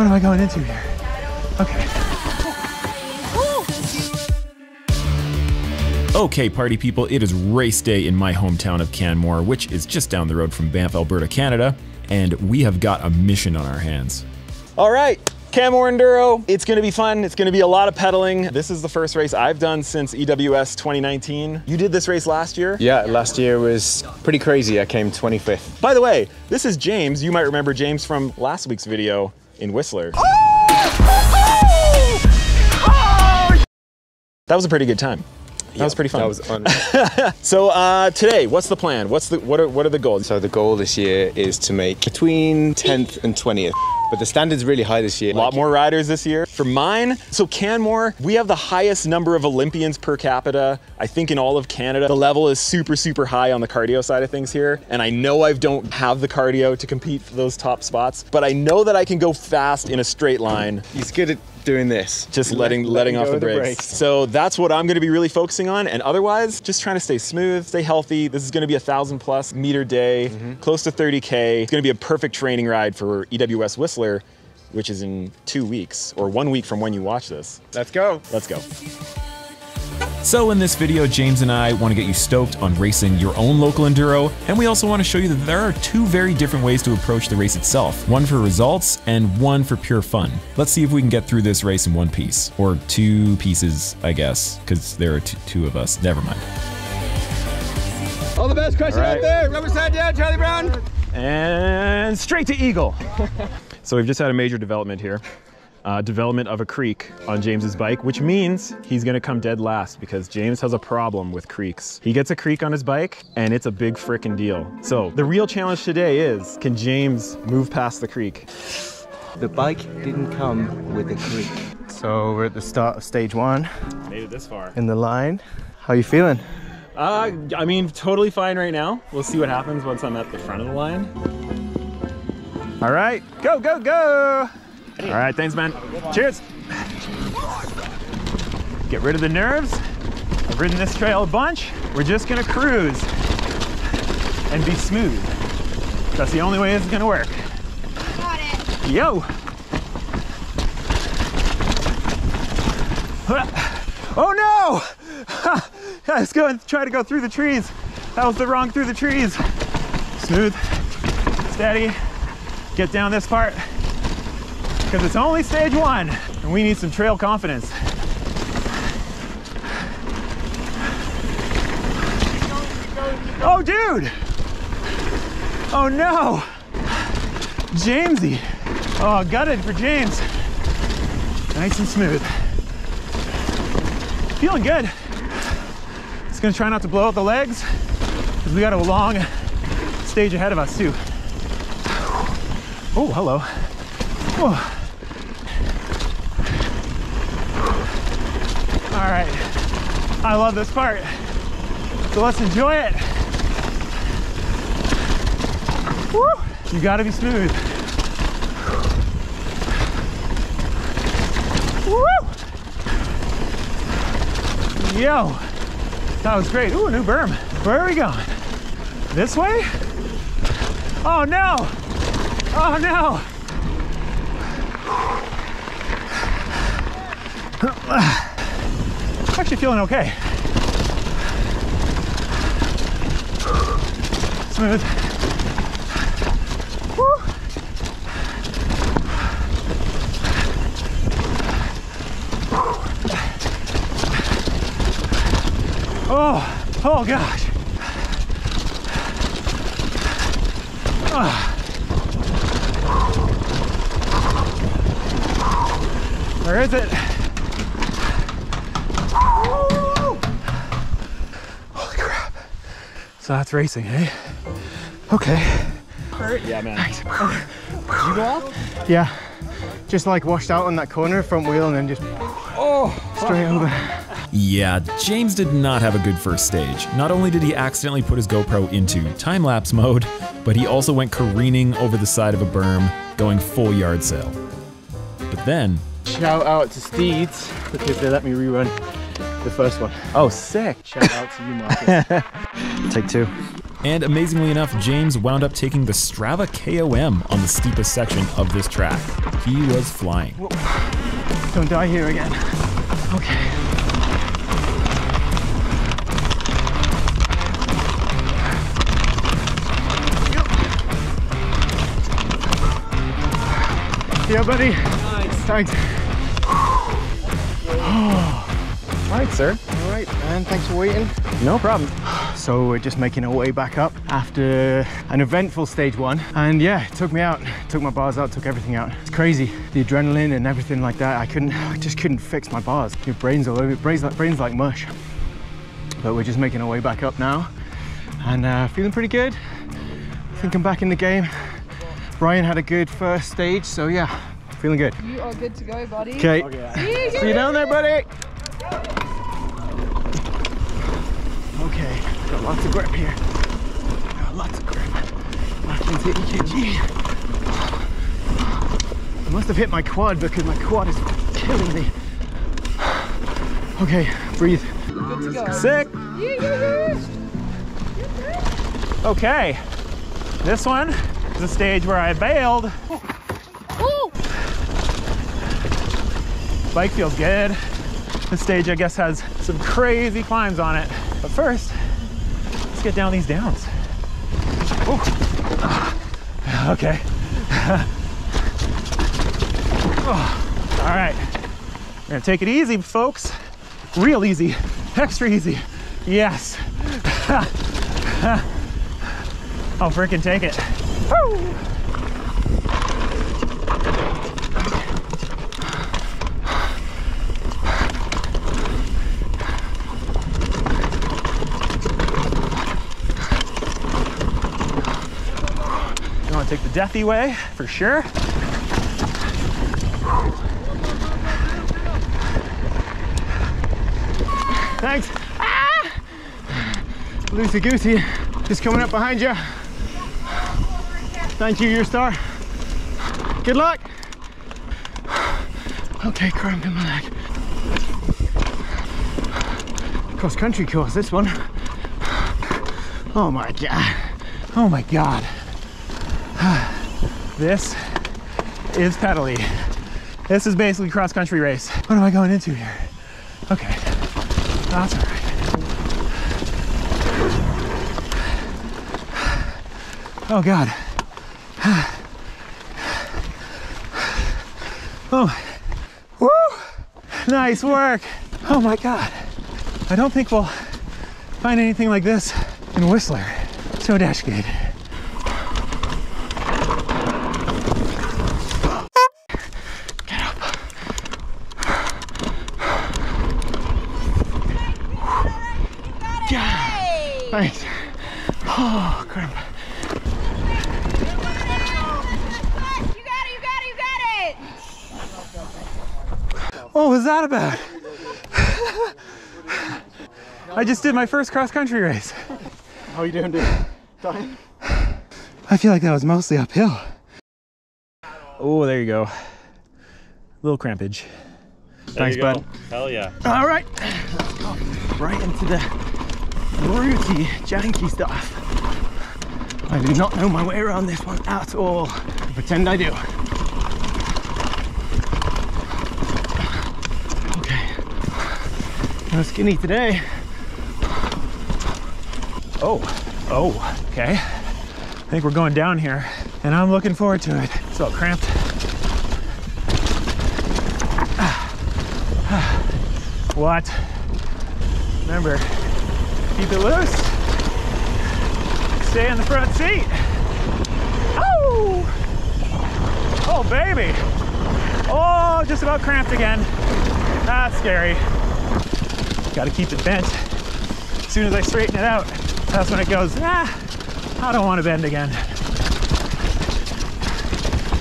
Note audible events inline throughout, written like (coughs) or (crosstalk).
What am I going into here? Okay. Okay, party people, it is race day in my hometown of Canmore, which is just down the road from Banff, Alberta, Canada, and we have got a mission on our hands. All right, Canmore Enduro. It's gonna be fun. It's gonna be a lot of pedaling. This is the first race I've done since E EWS 2019. You did this race last year? Yeah, last year was pretty crazy. I came 25th. By the way, this is James. You might remember James from last week's video in Whistler. That was a pretty good time. That was pretty fun. That was on. (laughs) so uh, today, what's the plan? What's the what are what are the goals? so the goal this year is to make between 10th and 20th. But the standard's really high this year. A lot more riders this year. For mine, so Canmore, we have the highest number of Olympians per capita, I think in all of Canada. The level is super, super high on the cardio side of things here. And I know I don't have the cardio to compete for those top spots, but I know that I can go fast in a straight line, He's good at doing this. just letting letting, off go the brakes. So that's what I'm gonna be really focusing on. And otherwise, just trying to stay smooth, stay healthy. This is gonna be a thousand plus meter day, mm-hmm. close to 30K. It's gonna be a perfect training ride for EWS Whistler, which is in two weeks or one week from when you watch this. Let's go. Let's go. So, in this video, James and I want to get you stoked on racing your own local enduro, and we also want to show you that there are two very different ways to approach the race itself one for results and one for pure fun. Let's see if we can get through this race in one piece, or two pieces, I guess, because there are two of us. Never mind. All the best, question All right. out there. Rubber side down, Charlie Brown. And straight to Eagle. (laughs) so we've just had a major development here. Uh, development of a creak on James's bike, which means he's gonna come dead last because James has a problem with creaks. He gets a creak on his bike and it's a big frickin' deal. So the real challenge today is, can James move past the creak? The bike didn't come with a creak. So we're at the start of stage one Made it this far. in the line. How are you feeling? Uh, I mean, totally fine right now. We'll see what happens once I'm at the front of the line. All right, go, go, go. All right, thanks, man. Cheers. Get rid of the nerves. I've ridden this trail a bunch. We're just gonna cruise and be smooth. That's the only way it's gonna work. Got it. Yo. Oh no! (laughs) I was going to try to go through the trees. That was the wrong through the trees. Smooth, steady, get down this part. Because it's only stage one, and we need some trail confidence. Oh, dude! Oh no! Jamesy. Oh, gutted for James. Nice and smooth. Feeling good. Just gonna try not to blow out the legs because we got a long stage ahead of us too. Oh, hello. Oh. All right. I love this part. So let's enjoy it. Woo! You gotta be smooth. Woo! Yo, that was great. Ooh, a new berm. Where are we going? This way? Oh no! Oh no! Actually feeling okay. Smooth. Oh, oh gosh. Ah. Where is it? Woo! Holy crap. So that's racing, eh? Okay. Yeah, man. Did you go off? Yeah. Just like washed out on that corner, front wheel, and then just Oh, straight over. Yeah, James did not have a good first stage. Not only did he accidentally put his GoPro into time lapse mode, but he also went careening over the side of a berm, going full yard sale. But then, Shout out to Steedz because they let me rerun the first one. Oh, sick. Shout out to you, Marcus. (laughs) Take two. And amazingly enough, James wound up taking the Strava KOM on the steepest section of this track. He was flying. Don't die here again. Okay. Yeah, buddy. Nice. Thanks. All right, sir. All right, and Thanks for waiting. No problem. (sighs) So we're just making our way back up after an eventful stage one. And yeah, it took me out, took my bars out, took everything out. It's crazy. The adrenaline and everything like that. I couldn't, I just couldn't fix my bars. Your brain's all over, brain's like, brain's like mush. But we're just making our way back up now and uh, feeling pretty good. I think I'm back in the game. Ryan had a good first stage, so yeah, feeling good. You are good to go, buddy. Okay, see you down there, buddy. Okay, got lots of grip here. Got lots of grip. Back into EKG. I must have hit my quad because my quad is killing me. Okay, breathe. Good to go. Sick. Okay. This one is a stage where I bailed. Bike feels good. This stage, I guess, has some crazy climbs on it. But first, let's get down these downs. Ooh. Okay. Oh. (laughs) All right. We're gonna take it easy, folks. Real easy. Extra easy. Yes. (laughs) I'll freaking take it. Woo! Take the deathy way for sure. Thanks. Ah! Loosey goosey. Just coming up behind you. Thank you, your star. Good luck. Okay, cramp in my leg. Cross country course, this one. Oh my god. Oh my God. This is pedally. This is basically cross country race. What am I going into here? Okay, that's all right. Oh God. (sighs) Oh, woo! Nice work. Oh my God. I don't think we'll find anything like this in Whistler. So dash good. Thanks. Oh, cramp. You got it, you got it, you got it! What was that about? I just did my first cross country race. How you doing, dude? Dying? I feel like that was mostly uphill. Oh, there you go. Little crampage. Thanks, bud. Hell yeah. All right, let's go right into the rooty, janky stuff. I do not know my way around this one at all. I pretend I do. Okay, no skinny today. Oh, oh, okay. I think we're going down here, and I'm looking forward to it. It's all cramped. (sighs) (sighs) What? Remember, keep it loose. Stay in the front seat. Oh! Oh, baby. Oh, just about cramped again. That's scary. Got to keep it bent. As soon as I straighten it out, that's when it goes, ah, I don't want to bend again.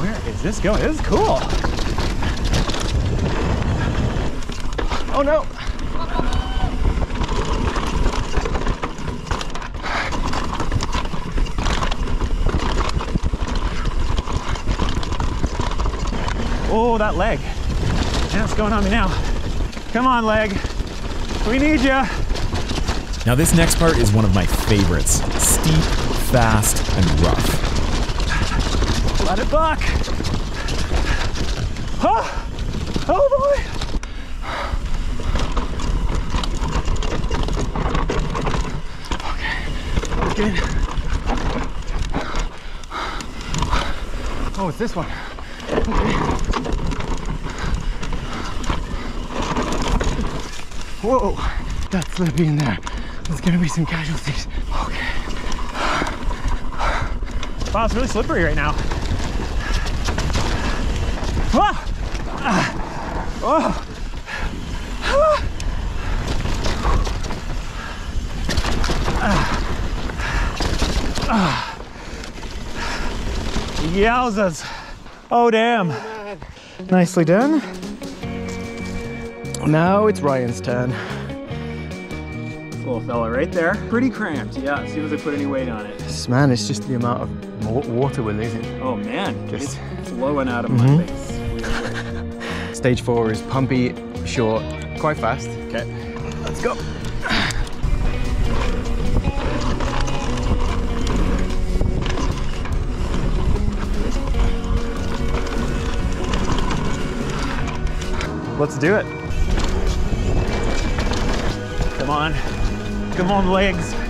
Where is this going? This is cool. Oh no! Oh, that leg. Yeah, what's going on me now? Come on, leg. We need you. Now, this next part is one of my favorites steep, fast, and rough. Let it buck. Oh, oh boy. Okay. Good. Oh, it's this one. Okay. Whoa, that's slippy in there. There's gonna be some casualties. Okay. Wow, it's really slippery right now. Ah! Oh! Yowzas. Oh, damn. Nicely done. Now it's Ryan's turn. Little fella right there. Pretty cramped. Yeah, see if I put any weight on it. This man, it's just the amount of water we're losing. Oh man, Just- it's flowing out of my mm-hmm. face. (laughs) Stage four is pumpy, short, quite fast. Okay. Let's go. Let's do it. Come on. Come on, legs.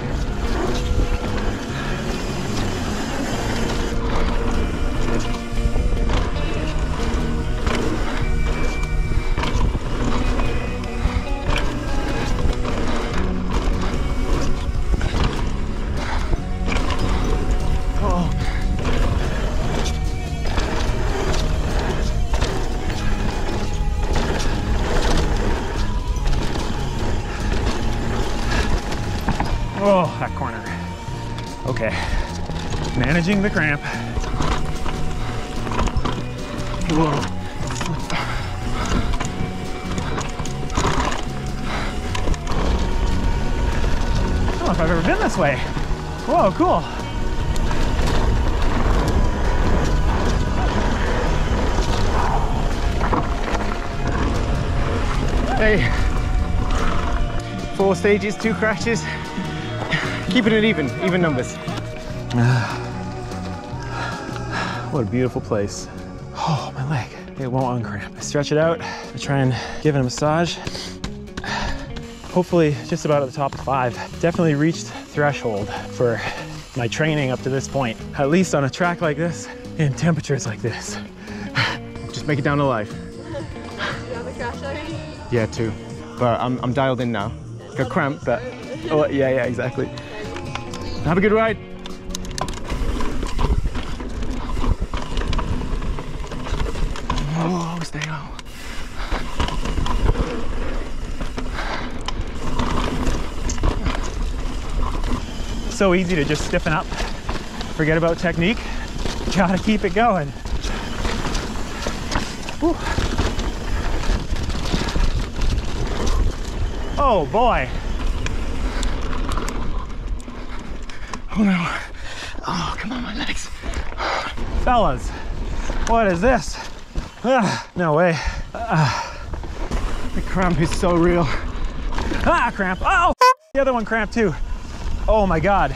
Managing the cramp. I don't know if I've ever been this way. Whoa, cool. Hey. Four stages, two crashes. Keeping it even, even numbers. (sighs) (sighs) What a beautiful place. Oh, my leg. It won't uncramp. I stretch it out. I try and give it a massage. Hopefully, just about at the top of five. Definitely reached threshold for my training up to this point. At least on a track like this, in temperatures like this. (sighs) Just make it down alive. You got the crash out? Yeah, two. But I'm, I'm dialed in now. Got cramp, but oh yeah, yeah, exactly. Have a good ride. Oh, stay low. So easy to just stiffen up, forget about technique. Gotta keep it going. Whew. Oh boy. Oh no. Oh, come on, my legs. Fellas, what is this? Ah, no way. The cramp is so real. Ah, cramp. Oh, the other one cramped too. Oh my God.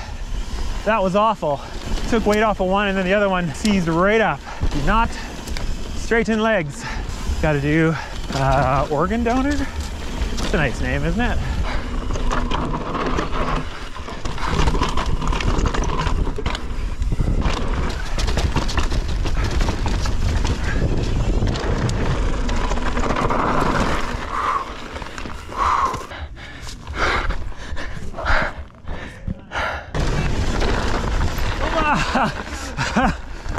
That was awful. Took weight off of one and then the other one seized right up. Do not straighten legs. Gotta do uh, organ donor. It's a nice name, isn't it?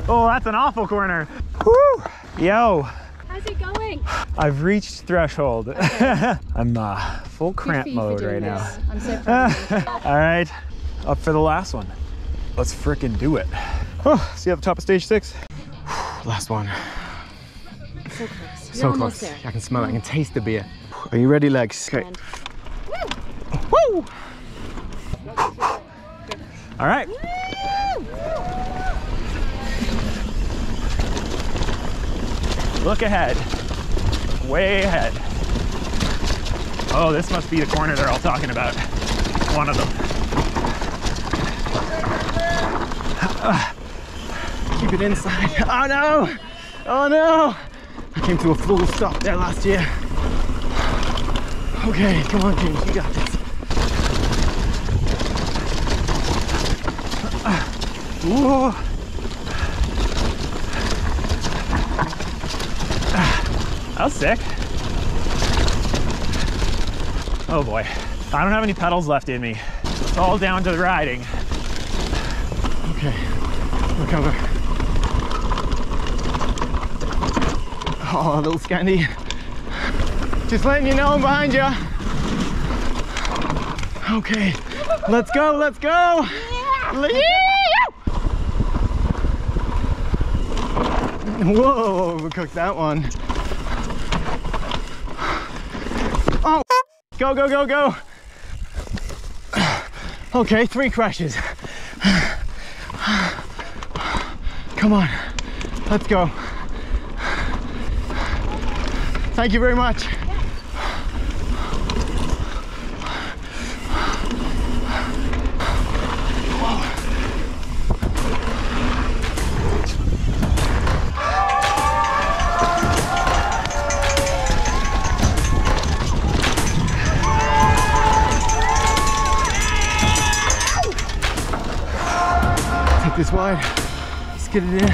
Oh, that's an awful corner. Woo! Yo, How's it going? I've reached threshold. (laughs) I'm uh, full cramp mode right now. I'm so (laughs) proud. All right, up for the last one. Let's frickin' do it. Oh, see you at the top of stage six? Last one. so close. You're So close. there. I can smell it. I can taste the beer. Are you ready, legs? Okay. And- Woo! All right. Look ahead. Way ahead. Oh, this must be the corner they're all talking about. One of them. (sighs) Keep it inside. Oh no! Oh no! I came to a full stop there last year. Okay, come on, James, you got this. (sighs) Whoa! That was sick. Oh boy. I don't have any pedals left in me. It's all down to the riding. Okay, recover. Oh, a little Scandi. Just letting you know I'm behind you. Okay, let's go, let's go. Whoa, we cooked that one. Oh, go, go, go, go. Okay, three crashes. Come on, let's go. Thank you very much. Take this wide. Let's get it in.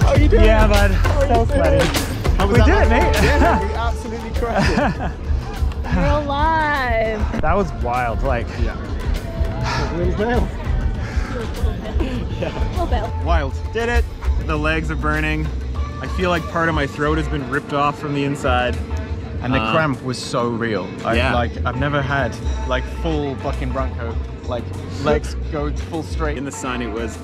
How you doing? Yeah, bud. So you sweaty. How was We that did it, like? mate. Yeah, we (laughs) absolutely crushed it. (laughs) We're alive. That was wild. Like, Wheels (sighs) now. Little bit. Wild. did it. The legs are burning. I feel like part of my throat has been ripped off from the inside. And the Uh, cramp was so real. I yeah. like I've never had like full fucking bronco, like legs (laughs) go full straight. In the sun, it was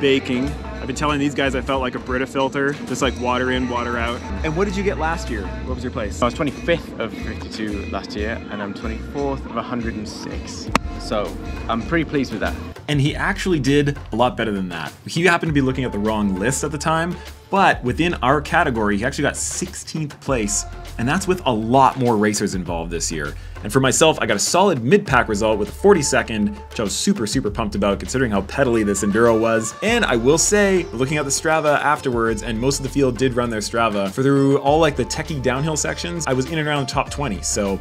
baking. I've been telling these guys I felt like a Brita filter, just like water in, water out. And what did you get last year? What was your place? I was 25th of 52 last year, and I'm 24th of 106. So I'm pretty pleased with that. And he actually did a lot better than that. He happened to be looking at the wrong list at the time, but within our category, he actually got 16th place, and that's with a lot more racers involved this year. And for myself, I got a solid mid-pack result with a 42nd, which I was super, super pumped about considering how pedally this Enduro was. And I will say, looking at the Strava afterwards, and most of the field did run their Strava, for through all like the techie downhill sections, I was in and around the top 20, so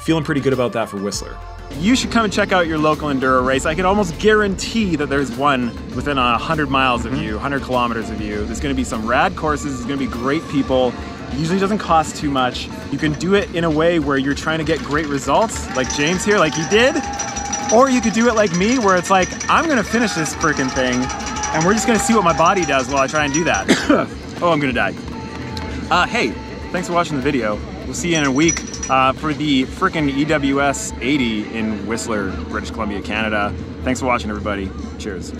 feeling pretty good about that for Whistler. You should come and check out your local enduro race. I can almost guarantee that there's one within a 100 miles of you, 100 kilometers of you. There's going to be some rad courses, there's going to be great people. It usually doesn't cost too much. You can do it in a way where you're trying to get great results, like James here, like he did. Or you could do it like me, where it's like, I'm going to finish this freaking thing, and we're just going to see what my body does while I try and do that. (coughs) oh, I'm going to die. Uh, hey, thanks for watching the video. We'll see you in a week uh, for the freaking EWS 80 in Whistler, British Columbia, Canada. Thanks for watching, everybody. Cheers.